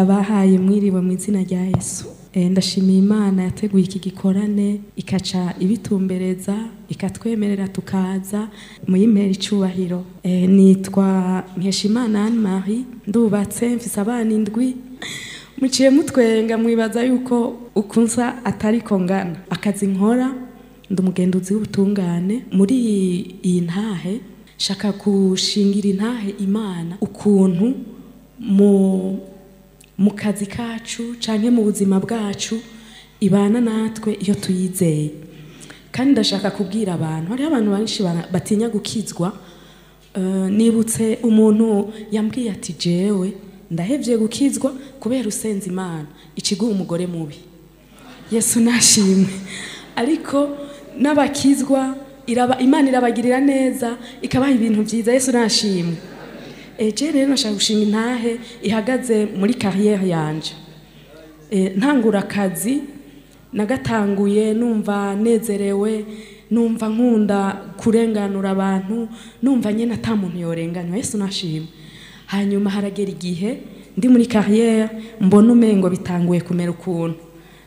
ndabahaye mwiriwe mu izina rya yesu. Eh, ndashimiye imana yateguye iki gikorane ikaca ibitumbereza ikatwemerera tukaza muyimpera icubahiro Eh, nitwa nkeshimana anne marie ndubatse mfise abana indwi. Muciye mutwenga mwibaza yuko ukunsa atari ko ngana. Akazi nkora ndi umugenduzi w'ubutungane. Muri iyi ntahe shaka gushingira intahe imana ukuntu mu mu kazi kacu canke mu buzima bwacu ibana natwe iyo tuyizeye. Kandi ndashaka kubwira abantu hariho abantu benshi batinya gukizwa Eh, nibutse umuntu yambwiye ati jewe ndahevye gukizwa kubera usenza imana. Ikiguha umugore mubi. Yesu nashimwe. Ariko n'abakizwa imana irabagirira neza ikabaha ibintu byiza. Yesu nashimwe. Eje rero nashaka gushinga intahe ihagaze muri kariyeri yanje. Eh, ntangura akazi nagatanguye numva nezerewe numva nkunda kurenganura abantu numva nyine ata muntu yorenganywa yesu nashimwe hanyuma haragera igihe ndi muri kariyeri mbona umengo bitanguye kumera ukuntu.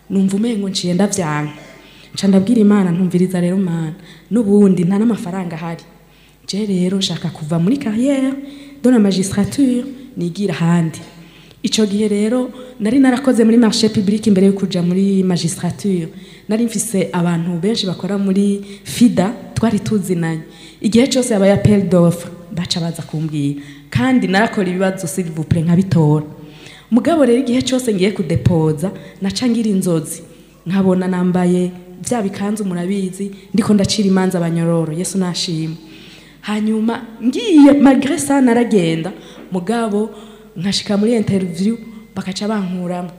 Numva umengo nciye ndavyanka nca ndabwira imana ntumviriza rero mana n'ubundi nta n'amafaranga ahari. Je rero nshaka kuva muri kariyeri de la magistrature nigira ahandi. Ico gihe rero nari narakoze muri marché public imbere yo kuja muri magistrature. Nari mfise abantu benshi bakora muri fida twari tuzinanye. Igihe cyose yabaye appel d'offre baca baza kumbwira. Kandi narakora ibibazo s'il vous plaît nkabitora. Mugabo rero igihe cyose ngiye kudepoza naca ngira inzozi. Nkabona nambaye bya bikanzu murabizi ndiko ndacira imanza abanyororo yesu nashima hanyuma ngiye malgré ça naragenda mugabo nkashika muri interview bakaca bankuramo.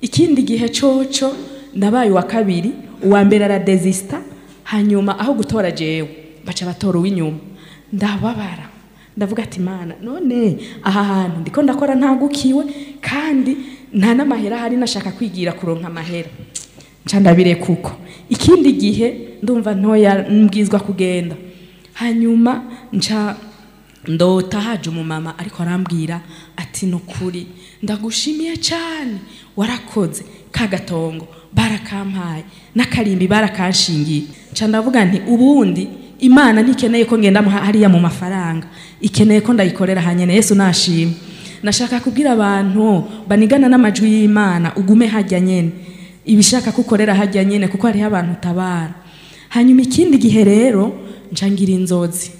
Ikindi gihe coco nabaye wa kabiri uwa mbere aradesista hanyuma aho gutora jewe baca batora uw'inyuma. Ndababara ndavuga ati mana none aha hantu ndiko ndakora ntagukiwe kandi nta n'amahera ahari nashaka kwigira kuronka amahera. Nca ndabire kuko ikindi gihe ndumva ntoya mbwizwa kugenda. Hanyuma nca ndota haje umumama ariko arambwira ati nukuri ndagushimiye cyane warakoze kagatongo barakampaye n'akarimbi barakanshingiye nca ndavuga nti ubundi imana ntikeneye ko ngenda hariya mu mafaranga ikeneye ko ndayikorera hanyene yesu nashima nashaka kubwira abantu banigana n'amajwi y'imana ugume hajya nyene. Ibishaka kukorera hajya nyene kuko hariho abantu utabara. Hanyuma ikindi gihe rero ngira inzozi.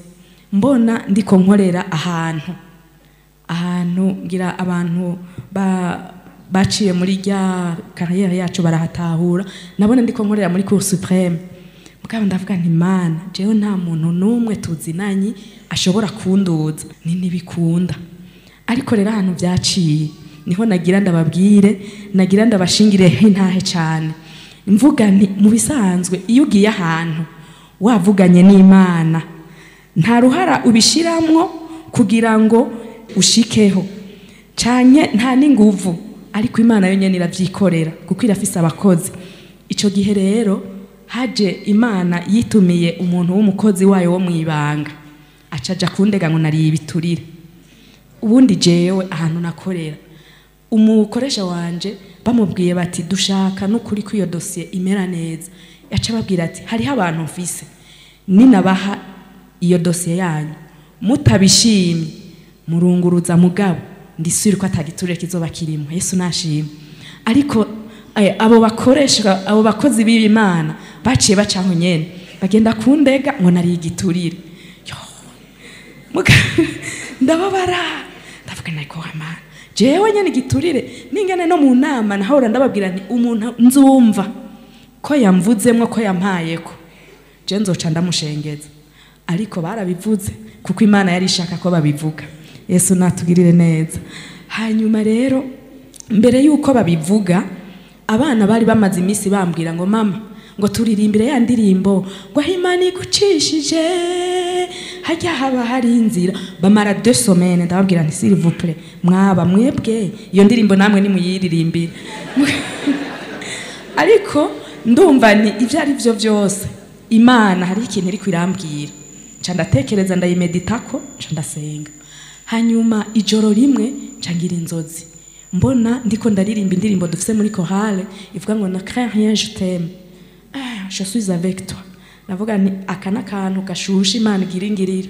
Mbona ndiko nkorera ahantu. Ahantu ngira abantu ba baciye muri rya kariyeri yacu barahatahura nabona ndiko nkorera muri cour supreme. Mugabo ndavuga nti mana jewe nta muntu n'umwe tuzinanye ashobora kunduza. Ni ntibikunda. Ariko rero ahantu byaciye ni ho nagira ndababwire nagira ndabashingire intahe cyane mvuga nti mu bisanzwe iyo ugiye ahantu wavuganye n'imana. Nta ruhara ubishiramwo kugira ngo ushikeho. Cyane nta n'inguvu ariko imana yo nyene iravyikorera kuko irafise abakozi. Ico gihe rero haje imana yitumiye umuntu w'umukozi wayo wo mwibanga. Acaja kundega ngo nariye ibiturire ubundi jewe ahantu nakorera. Umukoresha wanje bamubwiye bati dushaka n'ukuri ko iyo dosiye imera neza. Yaca ababwira ati hariho abantu mfise. Ninabaha iyo dosiye yanyu. Mutabishimye. Murunguruza mugabo. Ndisubire ko atagiturire kizoba kirimo. Yesu nashima ariko eh, abo bakoresha abo bakozi b'imana baciye bacaho nyene. Bagenda kundega ngo nariye igiturire ndababara. Ndavuga nariko amana jewe nyene igiturire ningene no mu nama nahora ndababwira nti umuntu nzumva. Ko yamvuzemwo ko yampayeko. Je nzoca ndamushengeza. Ariko barabivuze kuko imana yari ishaka ko babivuga. Yesu natugirire neza. Hanyuma rero mbere y'uko babivuga abana bari bamaze iminsi bambwira ngo mama ngo turirimbire ya ndirimbo ngo imana igucishije hajya haba hari inzira. Bamara deux semaines ndababwira nti plaît mwaba mwebwe iyo ndirimbo namwe nimuyiririmbire. Ariko ndumva ni ibyo ari byo byose. Imana hari ikintu iri kwirambwira. Nca ndatekereza ndayimeditako nca ndasenga. Hanyuma ijoro rimwe nca ngira inzozi. Mbona ndiko ndaririmba indirimbo dufite muri chorale ivuga ngo na rien je t'aime. Ah, je suis avec toi. Navuga nti aka n'akantu gashusha imana igiringirira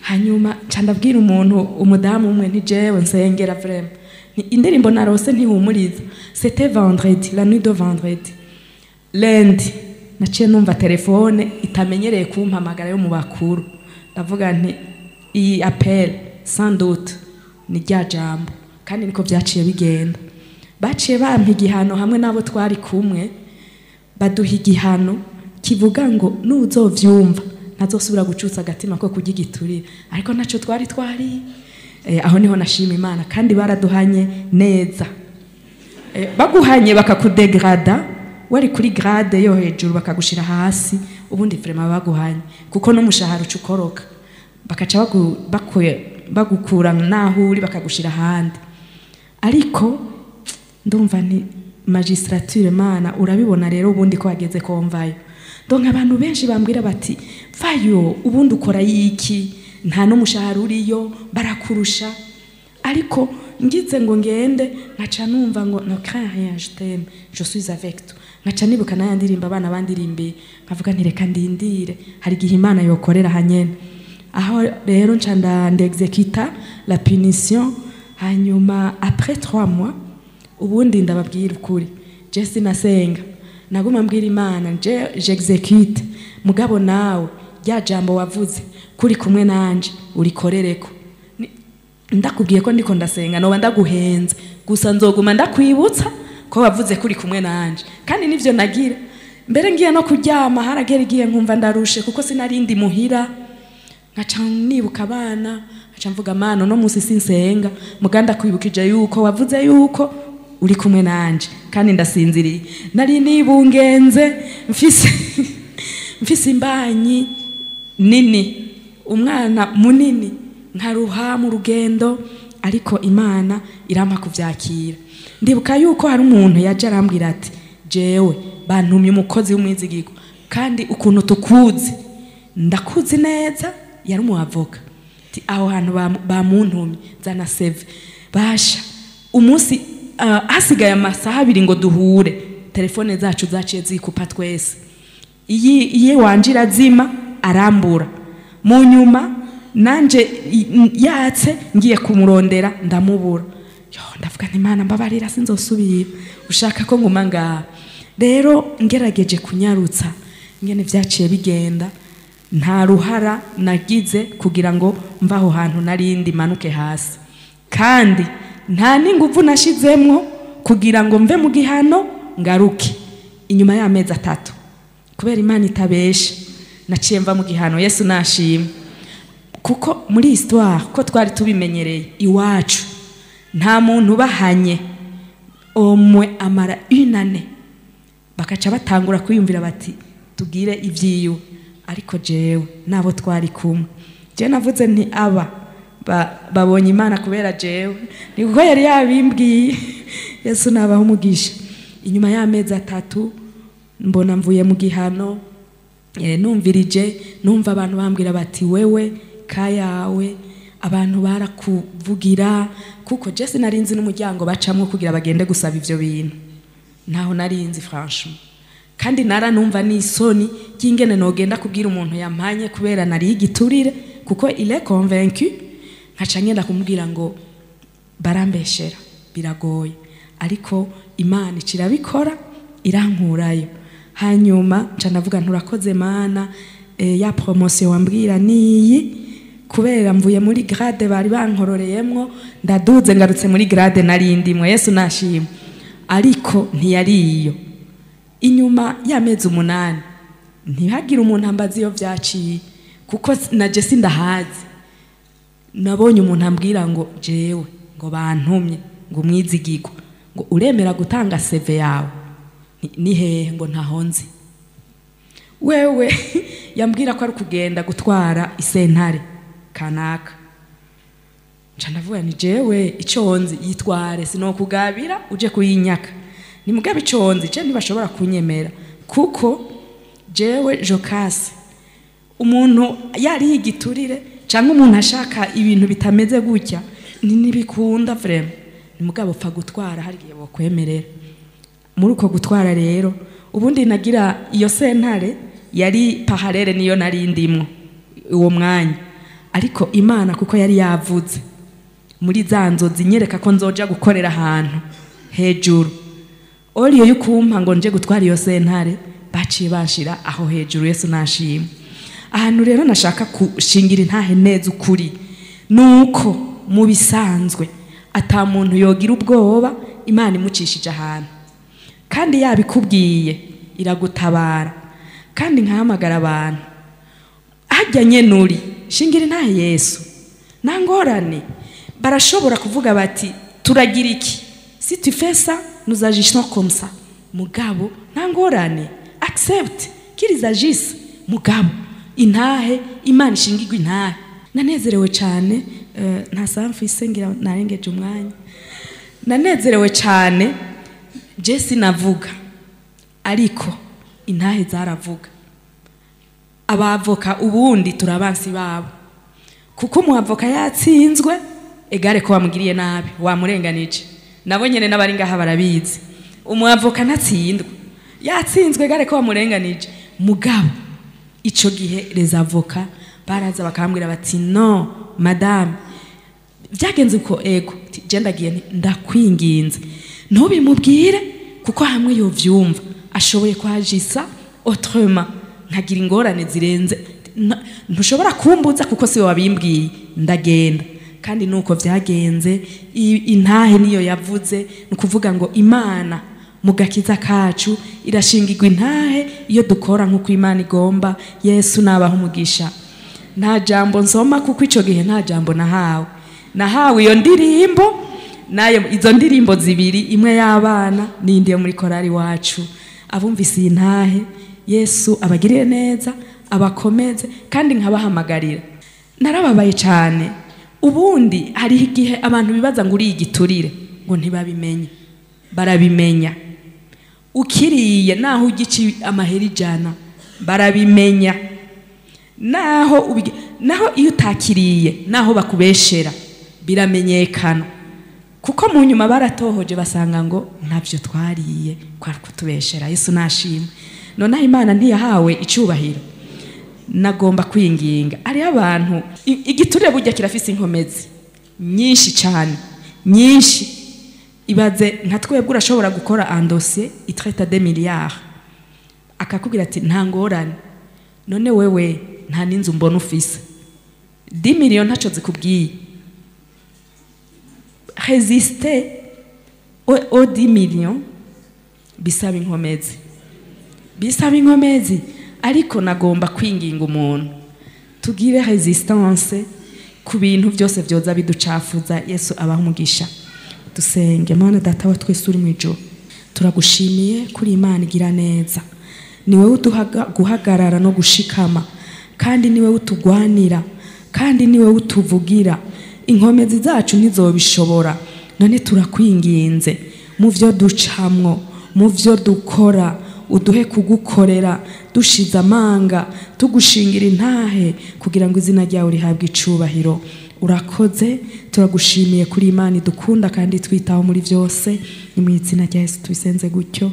hanyuma nca ndabwira umuntu umudamu umwe nti jewe nsengera vrema Ni indirimbo narose ntihumuriza. C'était vendredi la nuit de vendredi. Lendi naciye numva telefone itamenyereye kumpamagara yo mu bakuru. Ndavuga nti iyi apel sans doute ni rya jambo kandi niko byaciye bigenda. Baciye bampa igihano hamwe n'abo twari kumwe baduha igihano kivuga ngo nuzovyumva. Ntazosubira gucutsa agatima ko kurya igiturire. Ariko naco twari twari eh, aho ni ho nashima imana kandi baraduhanye neza. Eh, baguhanye bakakudegrada wari kuri grade yo hejuru bakagushira hasi ubundi vrema baguhanye. Kuko n'umushahara uca ukoroka. Bakaca bagukura naho uri bakagushira ahandi. Ariko ndumva ni magistrature mana urabibona rero ubundi ko wageze ko mvayo donka abantu benshi bambwira bati vayo ubundi ukora y'iki nta n'umushahara uriyo barakurusha. Ariko ngize ngo ngende nkaca numva ngo no je t'aime je suis avec toi. Nkaca nibuka n'aya ndirimbo abana bandirimbiye. Nkavuga nti reka ndindire. Hari igihe imana yokorera hanyene aho rero nca nda ndexecuta la punition. Hanyuma après trois mois ubundi ndababwira ukuri. Je sinasenga naguma mbwira imana je j'execute mugabo nawe rya jambo wavuze kuri kumwe nanje urikorereko. Ndakubwiye ko ndiko ndasenga noba ndaguhenze. Gusa nzoguma ndakwibutsa ko wavuze kuri kumwe nanje. Kandi nivyo nagira. Mbere ngiye no kuryama haragera igihe nkumva ndarushe kuko sinarindi muhira. Nkaca nibuka abana nkaca mvuga mana no musi sinsenga. Muganda kwibukije yuko wavuze yuko uri kumwe nanje. Kandi ndasinziriye. Nari nibungenze mfise mfise imbanyi nini. Umwana munini nkaruha mu rugendo. Ariko imana irampa kuvyakira. Ndibuka yuko hari umuntu yaje arambwira ati jewe bantumye umukozi w'umwizigirwa kandi ukuntu tukuzi ndakuzi neza? yari umuavoka aho hantu bam- bamuntumye zana seve basha umunsi ah, hasigaye amasaha abiri ngo duhure telefone zacu zaciye zikupa twese. Iyi iye wanje irazima arambura. Mu nyuma nanje i- yatse ngiye kumurondera ndamubura. Ndavuga nti imana mbabarira sinzosubira. Ushaka ko nguma ngaha rero ngerageje kunyarutsa. Ngene vyaciye bigenda. Nta ruhara nagize kugira ngo mve aho hantu narindi manuke hasi. Kandi nta n'inguvu nashizemwo kugira ngo mve mu gihano ngaruke. Inyuma y'amezi atatu. Kubera imana itabesha naciye mva mu gihano yesu nashimwe kuko muri histoire ko twari tubimenyereye iwacu nta muntu bahanye omwe amara unane bakaca batangura kwiyumvira bati tugire ibyiwe ariko jewe nabo twari kumwe. Jewe navuze nti aba ba- babonye imana kubera jewe? Ni kuko yari yabimbwiye yesu nabaho umugisha. Inyuma y'amezi atatu mbona mvuye mu gihano eh, numvirije numva abantu bambwira bati wewe kayawe abantu barakuvugira kuko je sinarinzi n'umuryango bacamwo kugira bagende gusaba ivyo bintu. Ntaho narinzi franchement. Kandi naranumva n'isoni ry'ingene nogenda kubwira umuntu yampanye kubera nari igiturire kuko il est convaincu. Nkaca ngenda kumubwira ngo barambeshera biragoye. Ariko imana ikirabikora irankurayo. Hanyuma nca ndavuga nturakoze mana. E, ya promotion wambwira niyi kubera mvuye muri grade bari bankororeyemwo ndaduze ngarutse muri grade narindimwe yesu nashima. Ariko ntiyari iyo. Inyuma y'amezi umunani ntihagire umuntu ambaza iyo byaciye kuko naje sindahazi. Nabonye umuntu ambwira ngo jewe ngo bantumye ngo umwizigirwa ngo uremera gutanga seve yawe. Ni- hehe ngo ntaho nzi. Wewe yambwira ko ari kugenda gutwara isentare. Kanaka. Nca ndavuga ni jewe icyo nzi yitware sinokugabira uje kuyinyaka. Ni mugabe icyo nzi je ntibashobora kunyemera. Kuko jewe jokasi umuntu yari yigiturire cyangwa umuntu ashaka ibintu bitameze gutya ni ntibikunda vrema ni mugabo upfa gutwara hari igihe bakwemerera muri uko gutwara rero ubundi nagira iyo sentare yari paharere niyo nari ndimwo uwo mwanya. Ariko imana kuko yari yavuze muri za nzozi nyereka ko nzoja gukorera ahantu hejuru. Oriyo y'ukumpa ngo nje gutwara iyo sentare baciye banshira aho hejuru yesu nashima. Ahantu rero nashaka gushingira intahe neza ukuri nuko mu bisanzwe ata muntu yogira ubwoba imana imucishije ahantu. Kandi yabikubwiye iragutabara. Kandi nkahamagara abantu hajya nyenuri shingira intahe yesu. Nta ngorane barashobora kuvuga bati turagira iki? Si tufesa nuzajishino komsa mugabo nta ngorane accept kirizajise mugabo intahe imana ishingirwa intahe nanezerewe cyane eh, nta samfise ngira narengeje umwanya. Nanezerewe cyane je sinavuga ariko intahe zaravuga? Abavoka ubundi turabansi babo. Kuko umuavoka yatsinzwe egare ko wamugiriye nabi wamurenganije. Nabo nyene n'abari ngaha barabizi. Umuavoka ntatsindwa yatsinzwe egare ko wamurenganije mugabo ico gihe les avoka baraza bakambwira bati no madame. Byagenze uko ego ndagiye ndakwinginze. Ntubimubwire kuko hamwe yovyumva. Ashoboye kwajisa autrement. Nkagira ingorane zirenze. Ntushobora kumbuza kuko si wabimbwiye. Ndagenda. Kandi nuko byagenze intahe niyo yavuze ni ukuvuga ngo imana mu gakiza kacu irashingirwa intahe iyo dukora nk'uko imana igomba. Yesu nabaho umugisha. Nta jambo nsoma kuko icyo gihe nta jambo nahawe. Nahawe iyo ndirimbo na yo izo ndirimbo zibiri imwe y'abana n'indi yo muri korari wacu. Abumvise iyi ntahe yesu abagirire neza abakomeze kandi nkabahamagarira. Narababaye cyane. Ubundi hariho igihe abantu bibaza ngo uriye igiturire ngo ntibabimenye. Barabimenya. Ukiriye naho ugici amahera ijana barabimenya. Naho naho iyo utakiriye naho bakubeshera biramenyekana. Kuko mu nyuma baratohoje basanga ngo ntabyo twariye kwari kutubeshera. Yesu nashimwe. Noneho imana ntiyahawe icyubahiro. Nagomba kwinginga. Hariho abantu igiturire burya kirafise inkomezi. Nyinshi cyane. Nyinshi. Ibaze nka twebwe urashobora gukora andosiye itreta de miliyari akakubwira ati nta ngorane. None wewe nta n'inzu mbona ufise. Di miliyoni ntacyo zikubwiye. Resiste o di miliyoni bisaba inkomezi. Bisaba inkomezi ariko nagomba kwinginga umuntu. Tugire resistance ku bintu byose byoza biducafuza yesu abaha umugisha. Dusenge mana data wa twese uri mu ijoro turagushimiye kuri imana igira neza. Ni wowe guhagarara no gushikama kandi ni wowe utugwanira kandi ni wowe utuvugira. Inkomezi zacu ntizobishobora none turakwinginze. Mu byo ducamwo mu byo dukora uduhe kugukorera dushize amanga tugushingira intahe kugira ngo izina ryawe rihabwe icubahiro. Urakoze turagushimiye kuri imana idukunda kandi twitaho muri byose. Ni mu izina rya yesu tubisenze gutyo.